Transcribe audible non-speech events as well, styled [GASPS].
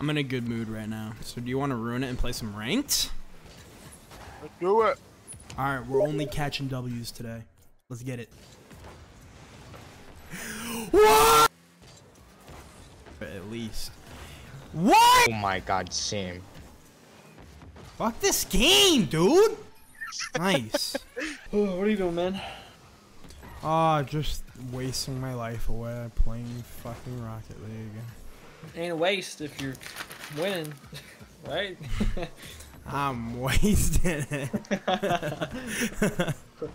I'm in a good mood right now. So do you want to ruin it and play some ranked? Let's do it. All right, we're only catching W's today. Let's get it. [GASPS] What? At least. What? Oh my god, Sam. Fuck this game, dude. Nice. Oh, [LAUGHS] [SIGHS] what are you doing, man? Ah, just wasting my life away playing fucking Rocket League. Ain't a waste if you're winning, [LAUGHS] right? [LAUGHS] I'm wasting it. [LAUGHS]